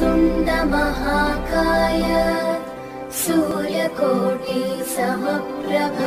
तुण्डमहाकाय सूर्यकोटि समप्रभ